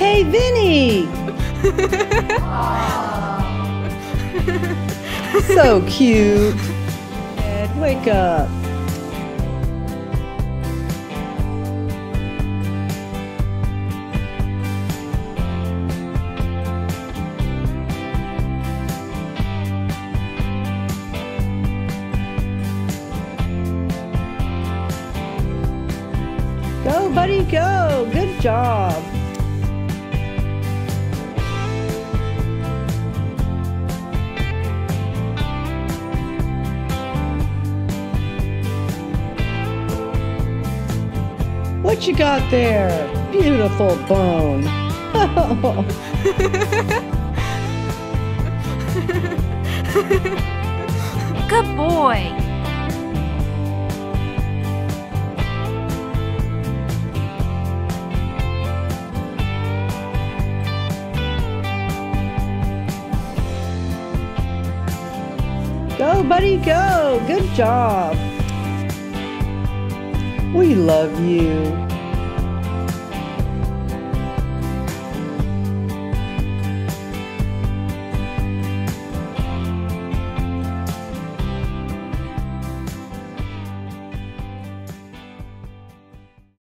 Hey, Vinny! so cute. Ed, wake up. Go, buddy, go. Good job. What you got there? Beautiful bone. Good boy. Go, buddy, go. Good job. We love you.